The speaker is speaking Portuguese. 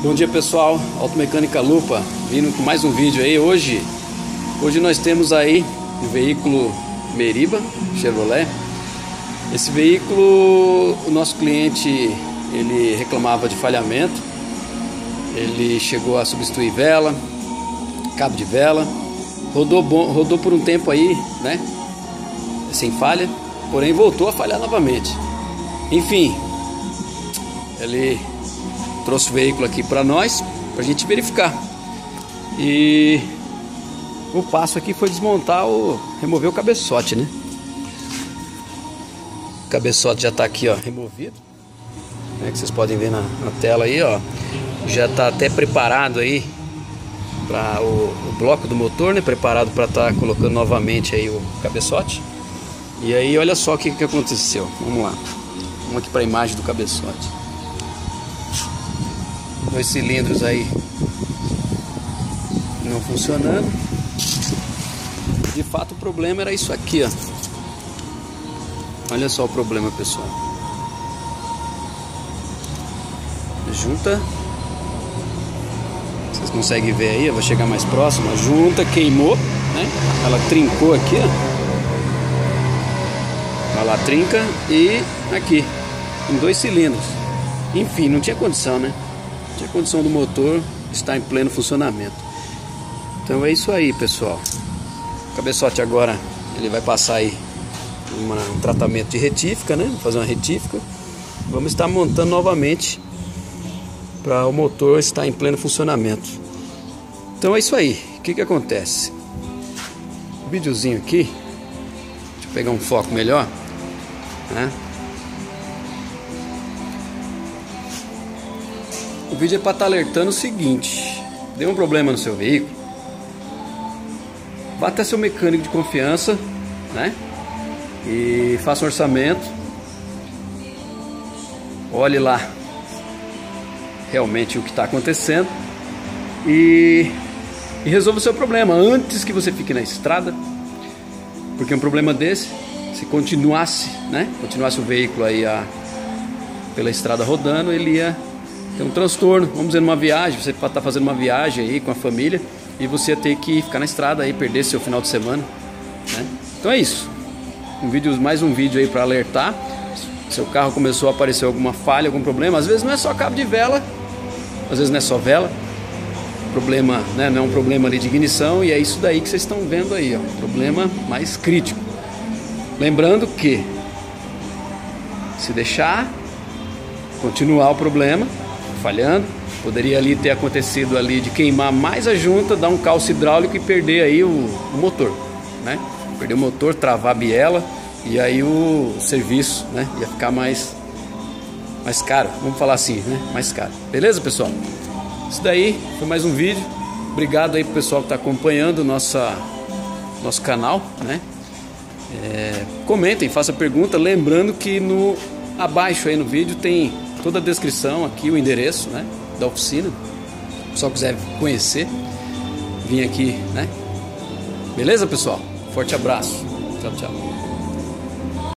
Bom dia pessoal, Automecânica Lupa, vindo com mais um vídeo aí. Hoje, hoje nós temos aí o veículo Meriba Chevrolet. Esse veículo, o nosso cliente ele reclamava de falhamento. Ele chegou a substituir vela, cabo de vela, rodou bom, rodou por um tempo aí, né? Sem falha, porém voltou a falhar novamente. Enfim, ele trouxe o veículo aqui para nós, para a gente verificar. E o passo aqui foi desmontar o. remover o cabeçote, né? O cabeçote já está aqui, ó, removido. Né, que vocês podem ver na, na tela aí, ó. Já está até preparado aí para o, o, bloco do motor, né? Preparado para estar tá colocando novamente aí o cabeçote. E aí, olha só o que, que aconteceu. Vamos lá. Vamos aqui para a imagem do cabeçote dois cilindros aí não funcionando. De fato o problema era isso aqui, ó. Olha só o problema, pessoal. Junta. Vocês conseguem ver aí, eu vou chegar mais próximo. Junta queimou, né? Ela trincou aqui, ó. Lá, trinca e aqui, em dois cilindros. Enfim, não tinha condição, né? A condição do motor está em pleno funcionamento. Então é isso aí, pessoal. O cabeçote agora ele vai passar aí uma, um tratamento de retífica, né? Fazer uma retífica. Vamos estar montando novamente para o motor estar em pleno funcionamento. Então é isso aí. O que que acontece? O videozinho aqui, deixa eu pegar um foco melhor, né? Vídeo é para estar tá alertando o seguinte: deu um problema no seu veículo, vá até seu mecânico de confiança, né? E faça um orçamento. Olhe lá realmente o que está acontecendo e, e resolva o seu problema antes que você fique na estrada, porque um problema desse, se continuasse, né? Continuasse o veículo aí a, pela estrada rodando, ele ia tem um transtorno, vamos dizer, numa viagem, você está fazendo uma viagem aí com a família e você ter que ficar na estrada aí, perder seu final de semana. Né? Então é isso. Um vídeo, mais um vídeo aí para alertar. Seu carro começou a aparecer alguma falha, algum problema. Às vezes não é só cabo de vela, às vezes não é só vela. Problema, né? Não é um problema ali de ignição e é isso daí que vocês estão vendo aí, ó. Problema mais crítico. Lembrando que se deixar continuar o problema, falhando. Poderia ali ter acontecido ali de queimar mais a junta, dar um calço hidráulico e perder aí o, o motor, né? Perder o motor, travar a biela e aí o serviço, né? Ia ficar mais mais caro, vamos falar assim, né? Mais caro. Beleza, pessoal? Isso daí foi mais um vídeo. Obrigado aí pro pessoal que está acompanhando nossa nosso canal, né? É, comentem, façam pergunta, lembrando que no abaixo aí no vídeo tem toda a descrição aqui, o endereço né, da oficina. Se pessoal quiser conhecer, vim aqui, né? Beleza, pessoal? Forte abraço. Tchau, tchau.